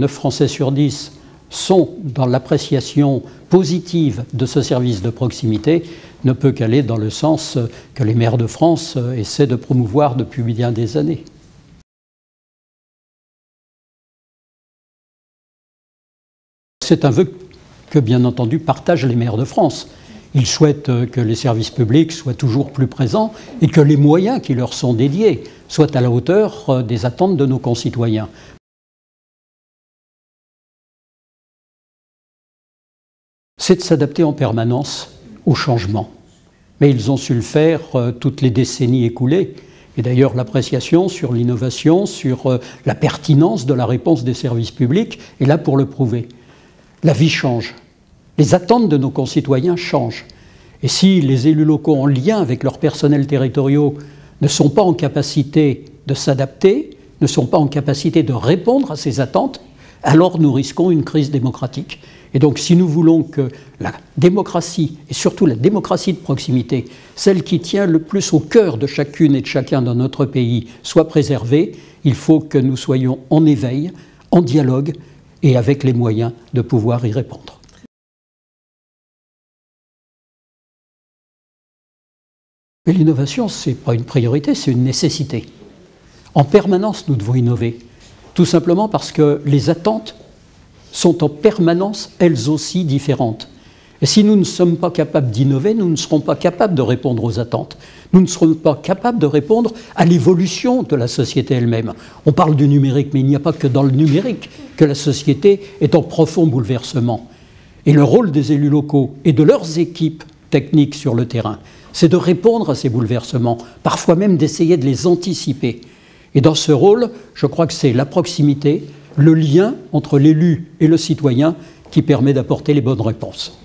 9 Français sur 10 sont dans l'appréciation positive de ce service de proximité ne peut qu'aller dans le sens que les maires de France essaient de promouvoir depuis bien des années. C'est un vœu que, bien entendu, partagent les maires de France. Ils souhaitent que les services publics soient toujours plus présents et que les moyens qui leur sont dédiés soient à la hauteur des attentes de nos concitoyens. C'est de s'adapter en permanence au changement. Mais ils ont su le faire euh, toutes les décennies écoulées. Et d'ailleurs, l'appréciation sur l'innovation, sur euh, la pertinence de la réponse des services publics est là pour le prouver. La vie change. Les attentes de nos concitoyens changent. Et si les élus locaux en lien avec leurs personnels territoriaux ne sont pas en capacité de s'adapter, ne sont pas en capacité de répondre à ces attentes, alors nous risquons une crise démocratique. Et donc si nous voulons que la démocratie, et surtout la démocratie de proximité, celle qui tient le plus au cœur de chacune et de chacun dans notre pays, soit préservée, il faut que nous soyons en éveil, en dialogue et avec les moyens de pouvoir y répondre. Mais l'innovation, ce n'est pas une priorité, c'est une nécessité. En permanence, nous devons innover, tout simplement parce que les attentes sont en permanence elles aussi différentes. Et si nous ne sommes pas capables d'innover, nous ne serons pas capables de répondre aux attentes. Nous ne serons pas capables de répondre à l'évolution de la société elle-même. On parle du numérique, mais il n'y a pas que dans le numérique que la société est en profond bouleversement. Et le rôle des élus locaux et de leurs équipes techniques sur le terrain, c'est de répondre à ces bouleversements, parfois même d'essayer de les anticiper. Et dans ce rôle, je crois que c'est la proximité, le lien entre l'élu et le citoyen qui permet d'apporter les bonnes réponses.